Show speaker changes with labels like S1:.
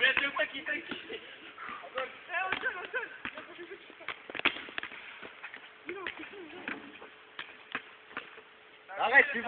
S1: Mais c'est qui fait qui.
S2: Arrête, c'est bon.